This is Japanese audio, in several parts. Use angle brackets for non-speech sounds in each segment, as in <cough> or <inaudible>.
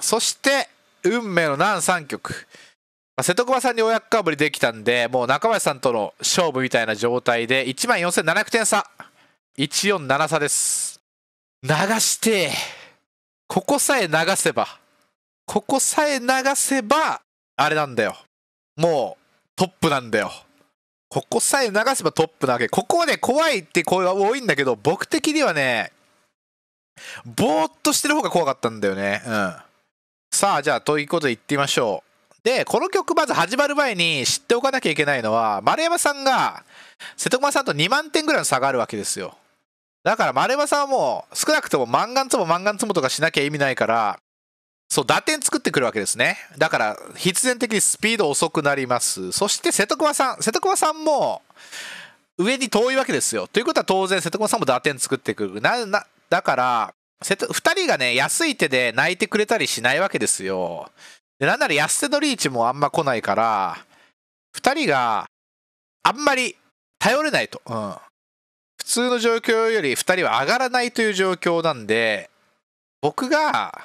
そして運命の難3局、ま、瀬戸熊さんに親かぶりできたんでもう中林さんとの勝負みたいな状態で1万4700点差。147差です。流してここさえ流せばここさえ流せばあれなんだよ。もうトップなんだよ。ここさえ流せばトップなわけ。ここはね怖いって声が多いんだけど僕的にはねぼーっとしてる方が怖かったんだよね。うん。さあじゃあということで言ってみましょう。でこの曲まず始まる前に知っておかなきゃいけないのは丸山さんが瀬戸熊さんと2万点ぐらいの差があるわけですよ。だから丸山さんはもう少なくともマンガンツモマンガンツモとかしなきゃ意味ないからそう打点作ってくるわけですね。だから必然的にスピード遅くなります。そして瀬戸熊さん瀬戸熊さんも上に遠いわけですよ。ということは当然瀬戸熊さんも打点作ってくる。ななだから2人がね安い手で泣いてくれたりしないわけですよ。でなんなら安手のリーチもあんま来ないから2人があんまり頼れないと、うん、普通の状況より2人は上がらないという状況なんで僕が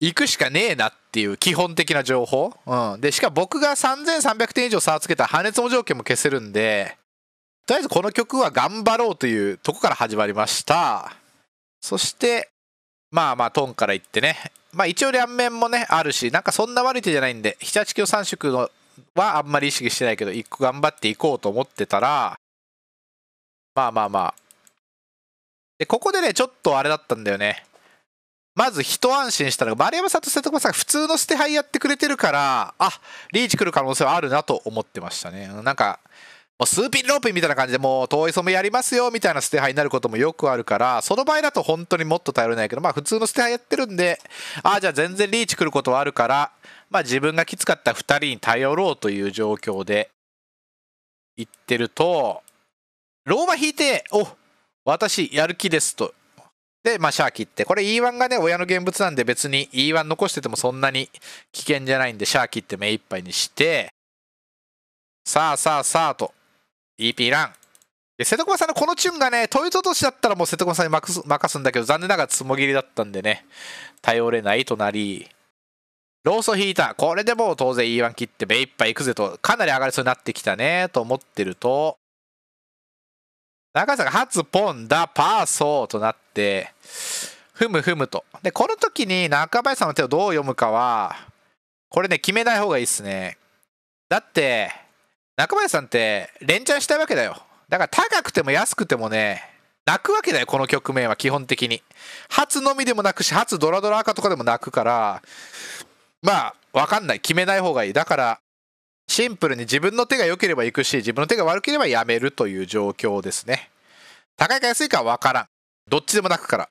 行くしかねえなっていう基本的な情報、うん、でしかも僕が3300点以上差をつけた破熱も条件も消せるんでとりあえずこの曲は頑張ろうというとこから始まりました。そしてまあまあトンからいってね。まあ一応両面もねあるしなんかそんな悪い手じゃないんで78キロ3色のはあんまり意識してないけど一個頑張っていこうと思ってたらまあまあまあ。でここでねちょっとあれだったんだよね。まず一安心したのが丸山さんと瀬戸熊さん普通の捨て牌やってくれてるからあリーチ来る可能性はあるなと思ってましたね。なんかもうスーピンローピンみたいな感じでもう遠い染めやりますよみたいな捨て牌になることもよくあるからその場合だと本当にもっと頼れないけどまあ普通の捨て牌やってるんでああじゃあ全然リーチ来ることはあるからまあ自分がきつかった2人に頼ろうという状況で言ってるとローマ引いてお私やる気ですと。で、まあ、シャー切って、これ E1 がね、親の現物なんで別に E1 残しててもそんなに危険じゃないんで、シャー切って目いっぱいにして、さあさあさあと、EP ラン。で、瀬戸熊さんのこのチュンがね、トヨト都市だったらもう瀬戸熊さんに任すんだけど、残念ながらつもぎりだったんでね、頼れないとなり、ローソ引いた。これでもう当然 E1 切って目いっぱいいくぜと、かなり上がりそうになってきたね、と思ってると、中さんが初ポンダパーソーとなって、ふむふむと。で、この時に中林さんの手をどう読むかは、これね、決めない方がいいっすね。だって、中林さんって連チャンしたいわけだよ。だから高くても安くてもね、泣くわけだよ、この局面は基本的に。初のみでも泣くし、初ドラドラ赤とかでも泣くから、まあ、わかんない。決めない方がいい。だから、シンプルに自分の手が良ければ行くし、自分の手が悪ければやめるという状況ですね。高いか安いかは分からん。どっちでも泣くから。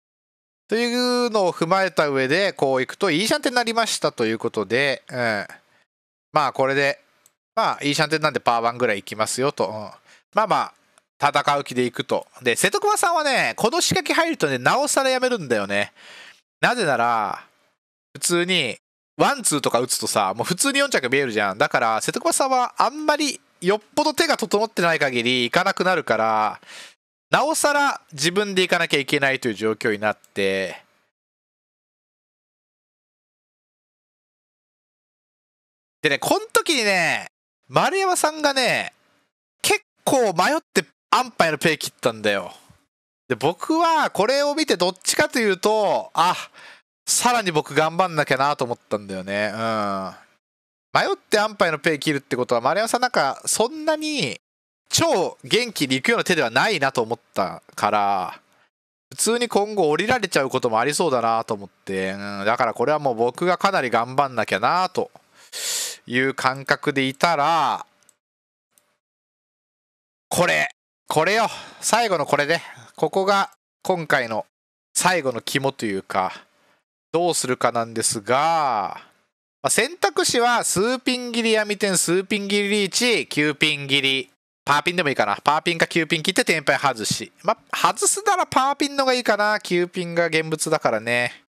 というのを踏まえた上で、こういくと、いいシャンテになりましたということで、うん。まあ、これで、まあ、いいシャンテンなんでパワー1ぐらいいきますよと。うん、まあまあ、戦う気でいくと。で、瀬戸熊さんはね、この仕掛け入るとね、なおさらやめるんだよね。なぜなら、普通に、ワンツーとか打つとさ、もう普通に4着見えるじゃん。だから、瀬戸熊さんはあんまりよっぽど手が整ってない限りいかなくなるから、なおさら自分で行かなきゃいけないという状況になって、でね、この時にね、丸山さんがね、結構迷って安牌のペイ切ったんだよ。で、僕はこれを見てどっちかというと、あ、さらに僕頑張んなきゃなと思ったんだよね。うん。迷って安牌のペイ切るってことは、丸山さんなんかそんなに超元気に行くような手ではないなと思ったから、普通に今後降りられちゃうこともありそうだなと思って、うん、だからこれはもう僕がかなり頑張んなきゃなという感覚でいたら、これ、これよ、最後のこれで、ここが今回の最後の肝というか、どうするかなんですが、ま、選択肢は数ピン切り闇点、数ピン切りリーチ、9ピン切り。パーピンでもいいかな。パーピンか9ピン切って天牌外し。ま、外すならパーピンのがいいかな。9ピンが現物だからね。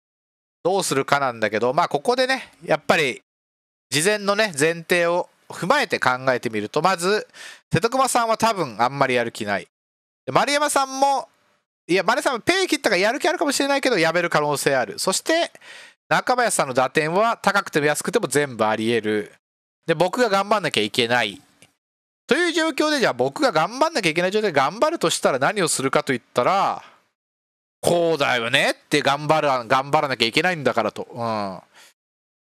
どうするかなんだけど、まあここでね、やっぱり事前のね、前提を踏まえて考えてみると、まず、瀬戸熊さんは多分あんまりやる気ない。丸山さんもいや、マネさん、ペイ切ったからやる気あるかもしれないけど、やめる可能性ある。そして、中林さんの打点は高くても安くても全部あり得る。で、僕が頑張んなきゃいけない。という状況で、じゃあ僕が頑張んなきゃいけない状態で頑張るとしたら何をするかといったら、こうだよねって頑張ら、頑張らなきゃいけないんだからと。うん。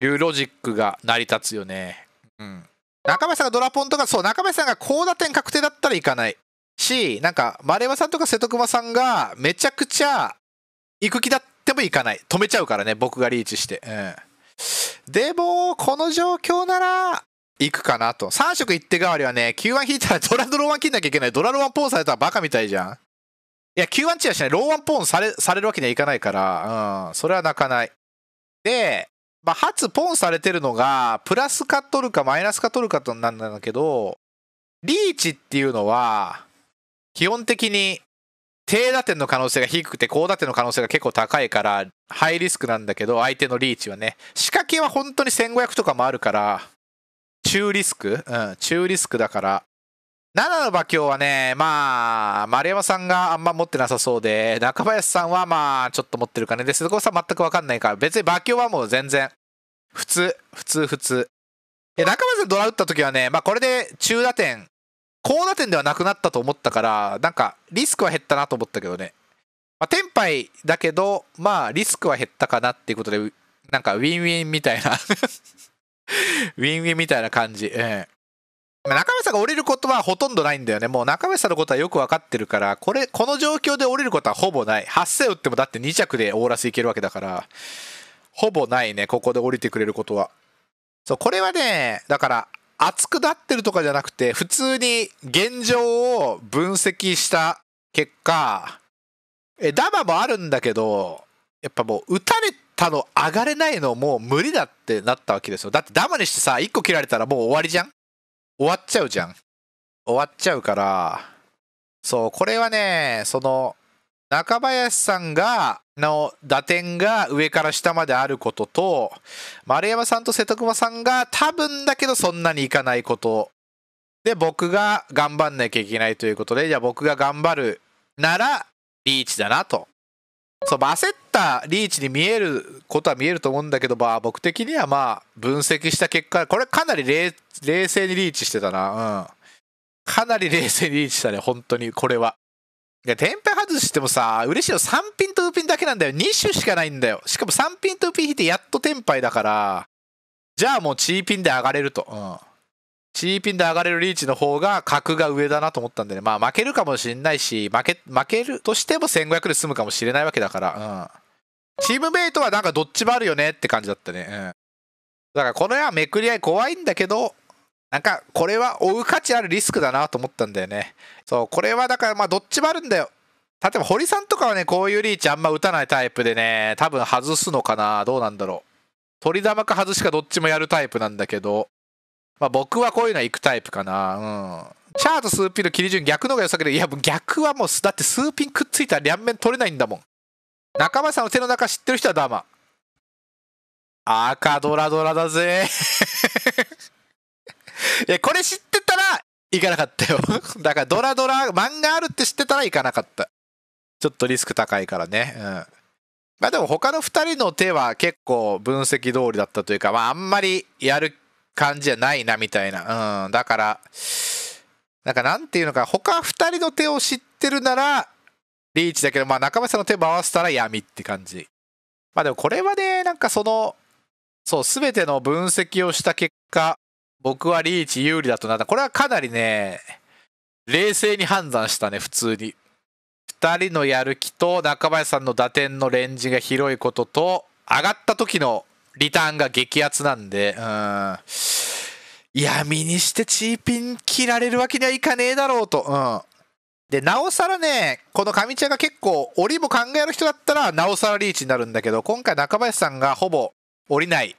いうロジックが成り立つよね。うん。中林さんがドラポンとか、そう、中林さんが高打点確定だったらいかない。し、なんか、丸山さんとか瀬戸熊さんがめちゃくちゃ行く気だっても行かない。止めちゃうからね、僕がリーチして。うん。でも、この状況なら、行くかなと。3色行って代わりはね、Q1 引いたらドラドロー1切んなきゃいけない。ドラロー1ポーンされたらバカみたいじゃん。いや、Q1 チはしない。ロー1ポーンされ、されるわけにはいかないから、うん、それは泣かない。で、まあ、初ポンされてるのが、プラスか取るかマイナスか取るかとなんだけど、リーチっていうのは、基本的に低打点の可能性が低くて高打点の可能性が結構高いからハイリスクなんだけど相手のリーチはね。仕掛けは本当に1500とかもあるから中リスク？うん中リスクだから。7の馬強はねまあ丸山さんがあんま持ってなさそうで中林さんはまあちょっと持ってるかね。で瀬戸さん全く分かんないから別に馬強はもう全然普通普通普通中林さんドラ打った時はねまあこれで中打点高打点ではなくなったと思ったから、なんかリスクは減ったなと思ったけどね。まあ、テンパイだけど、まあリスクは減ったかなっていうことで、なんかウィンウィンみたいな <laughs> ウィンウィンみたいな感じ。ええ。中目さんが降りることはほとんどないんだよね。もう中目さんのことはよくわかってるから、これ、この状況で降りることはほぼない。8戦打ってもだって2着でオーラスいけるわけだから、ほぼないね、ここで降りてくれることは。そう、これはね、だから、熱くなってるとかじゃなくて、普通に現状を分析した結果、え、ダマもあるんだけど、やっぱもう打たれたの上がれないのもう無理だってなったわけですよ。だってダマにしてさ、1個切られたらもう終わりじゃん？終わっちゃうじゃん。終わっちゃうから、そう、これはね、その、中林さんが、の打点が上から下まであることと、丸山さんと瀬戸熊さんが多分だけどそんなにいかないこと。で、僕が頑張んなきゃいけないということで、じゃあ僕が頑張るなら、リーチだなと。そう、焦ったリーチに見えることは見えると思うんだけど、まあ僕的にはまあ分析した結果、これかなり冷静にリーチしてたな。うん。かなり冷静にリーチしたね、本当に、これは。いや、天平外してもさ、嬉しいの3ピンとウピンだけなんだよ。2種しかないんだよ。しかも3ピンとウピン引いてやっと天敗だから、じゃあもうチーピンで上がれると。うん。チーピンで上がれるリーチの方が格が上だなと思ったんでね。まあ負けるかもしんないし、負け、負けるとしても1500で済むかもしれないわけだから、うん。チームメイトはなんかどっちもあるよねって感じだったね。うん。だからこの絵はめくり合い怖いんだけど、なんか、これは追う価値あるリスクだなと思ったんだよね。そう、これはだから、まあ、どっちもあるんだよ。例えば、堀さんとかはね、こういうリーチあんま打たないタイプでね、多分外すのかなどうなんだろう。鳥玉か外しかどっちもやるタイプなんだけど、まあ、僕はこういうのは行くタイプかな。うん。チャート数ピンの切り順逆の方が良さけど、いや、逆はもう、だって数ピンくっついたら両面取れないんだもん。仲間さんの手の中知ってる人はダーマ。赤ドラドラだぜ。いや、これ知ってたら行かなかったよ。<laughs> だからドラドラ、漫画あるって知ってたら行かなかった。ちょっとリスク高いからね。うん。まあでも他の2人の手は結構分析通りだったというか、まああんまりやる感じじゃないなみたいな。うん。だから、なんかなんていうのか、他2人の手を知ってるなら、リーチだけど、まあ中村さんの手回したら闇って感じ。まあでもこれはね、なんかその、そう、すべての分析をした結果、僕はリーチ有利だとなった。これはかなりね、冷静に判断したね、普通に。2人のやる気と中林さんの打点のレンジが広いことと、上がった時のリターンが激アツなんで、うん。闇にしてチーピン切られるわけにはいかねえだろうと。うん。で、なおさらね、この上茶が結構、降りも考える人だったら、なおさらリーチになるんだけど、今回中林さんがほぼ降りない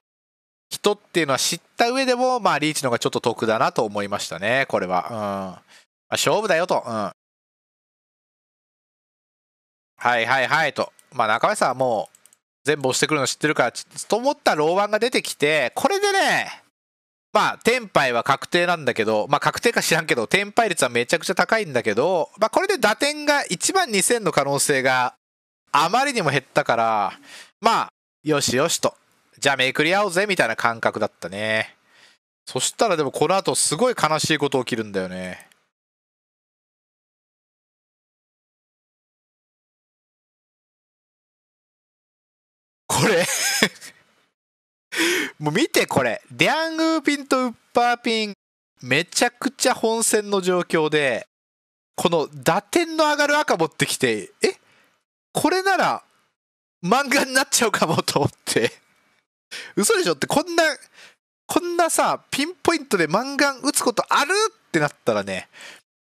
人っていうのは知った上でも、まあ、リーチの方がちょっと得だなと思いましたね、これは。うん。まあ、勝負だよと。うん。はいはいはいと。まあ、中林さんはもう、全部押してくるの知ってるから、と思ったローワンが出てきて、これでね、まあ、テンパイは確定なんだけど、まあ、確定か知らんけど、テンパイ率はめちゃくちゃ高いんだけど、まあ、これで打点が1万2000の可能性があまりにも減ったから、まあ、よしよしと。じゃあめくり合おうぜみたいな感覚だったね。そしたらでもこの後すごい悲しいこと起きるんだよね。これ <laughs> もう見てこれ。リャングーピンとウッパーピン、めちゃくちゃ本戦の状況で、この打点の上がる赤持ってきて、え？これなら漫画になっちゃうかもと思って嘘でしょ？ってこんな、こんなさ、ピンポイントで漫画打つことある？ってなったらね、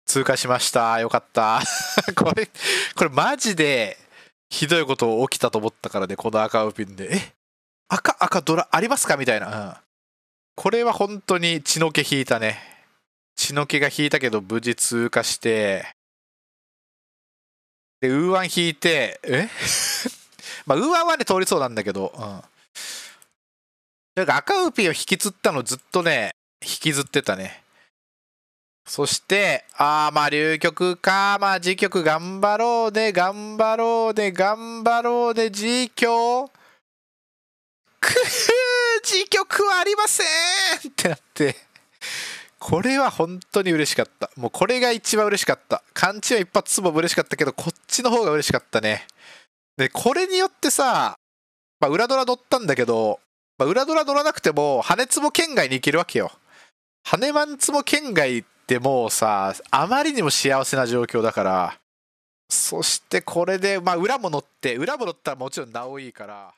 通過しました。よかった。<laughs> これ、これマジでひどいこと起きたと思ったからね、この赤ウピンで。え？赤、赤ドラありますか？みたいな。うん。これは本当に血の気引いたね。血の気が引いたけど無事通過して、で、ウーワン引いて、え？<laughs> まあ、ウーワンはね、通りそうなんだけど、うん。なんか赤ウピを引きずったのずっとね、引きずってたね。そして、ああ、まあ、流局か。まあ、G 曲頑張ろうね、頑張ろうね、頑張ろうね、G 曲。くぅ G 曲はありませんってなって。これは本当に嬉しかった。もうこれが一番嬉しかった。勘違い一発も嬉しかったけど、こっちの方が嬉しかったね。で、これによってさ、まあ、裏ドラ乗ったんだけど、まあ、裏ドラ乗らなくても、羽つも圏外に行けるわけよ。羽マンツも圏外ってもうさ、あまりにも幸せな状況だから、そしてこれで、まあ裏も乗って、裏も乗ったらもちろんなおいいから、